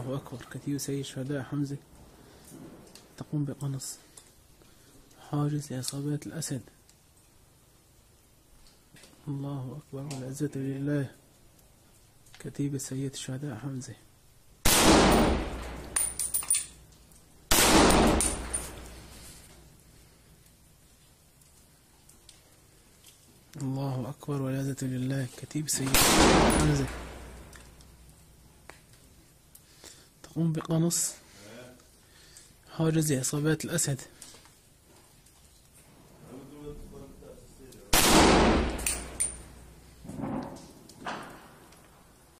الله أكبر. كتيبة سيد شهداء حمزة تقوم بقنص حاجز لعصابات الأسد. الله أكبر. والعزة لله. كتيبة سيد الشهداء حمزة. الله أكبر. والعزة لله. كتيبة سيد حمزة. تقوم بقنص حاجز عصابات الأسد.